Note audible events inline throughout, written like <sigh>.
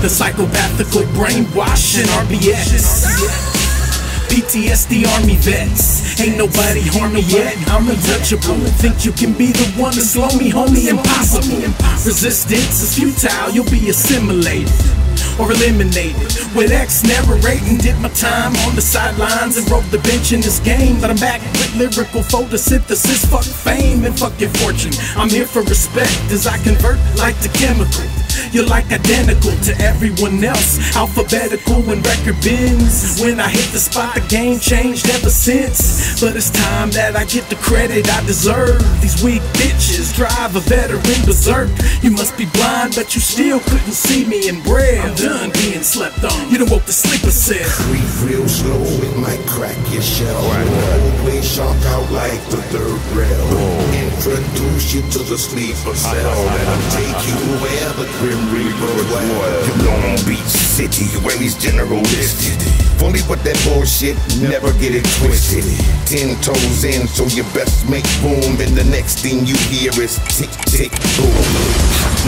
The psychopathical brainwashing RBX. PTSD army vets. Ain't nobody harm me yet. I'm untouchable. Think you can be the one to slow me, homie? Impossible. Resistance is futile. You'll be assimilated or eliminated. With X narrating, did my time on the sidelines and broke the bench in this game. But I'm back with lyrical photosynthesis. Fuck fame and fuck your fortune. I'm here for respect as I convert like the chemical. You're like identical to everyone else. Alphabetical and record bins. When I hit the spot, the game changed ever since. But it's time that I get the credit I deserve. These weak bitches drive a veteran berserk. You must be blind, but you still couldn't see me in bread. I'm done being slept on. You done woke the sleeper cell. Creep real slow, it might crack your shell. Always shock out like the third rail. Introduce you to the sleeper cell. That'll take you where the grim reaper. You Beach City, where he's general listed. Fully with that bullshit, never get it twisted. Ten toes in, so you best make room. And the next thing you hear is tick, tick, boom.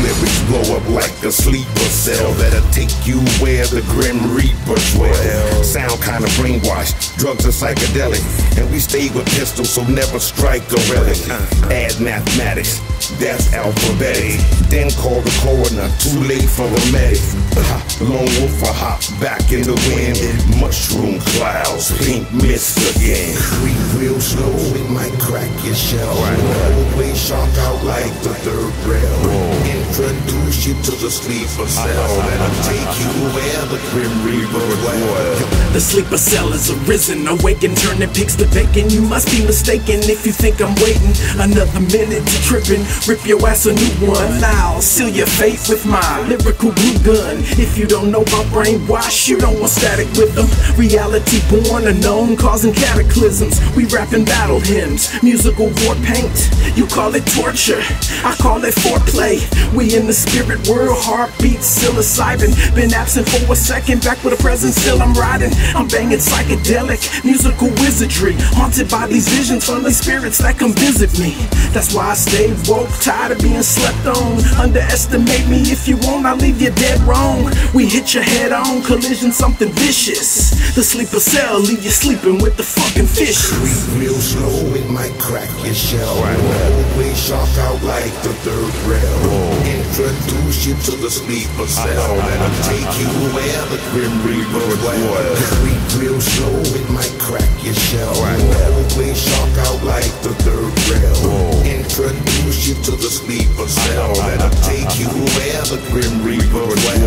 Lyrics blow up like a sleeper cell that'll take you where the grim reaper dwells. Sound kinda brainwashed, drugs are psychedelic. And we stay with pistols, so never strike a relic. Add mathematics, that's alphabetic. Then call the coroner, too late for a medic. <laughs> Ha, lone wolf hop back in the wind. Mushroom clouds, pink mist again. Creep real slow, it might crack your shell. Always shock out like the third rail. Introduce you to the sleeper cell. Uh-huh. That'll take you where the grim reaper dwells. The sleeper cell is arisen, awakened, turning pigs to bacon. You must be mistaken if you think I'm waiting another minute to tripping. Rip your ass a new one. I'll seal your fate with my lyrical blue gun. If you don't know about brainwash, you don't want static with them. Reality born unknown, causing cataclysms. We rapping battle hymns, musical war paint. You call it torture, I call it foreplay. We in the spirit world, heartbeat psilocybin. Been absent for a second, back with a present, still I'm riding. I'm banging psychedelic, musical wizardry. Haunted by these visions from the spirits that come visit me. That's why I stay woke, tired of being slept on. Underestimate me if you want, I'll leave you dead wrong. We hit your head on, collision, something vicious. The sleeper cell, leave you sleeping with the fucking fish. Creep real slow, it might crack your shell. Always shock out like the third rail. Introduce you to the sleeper cell. That'll take you where the grim reaper dwells. Creep real slow, it might crack your shell. Always shock out like the third rail. Introduce you to the sleeper cell. That'll take you where the grim reaper dwells.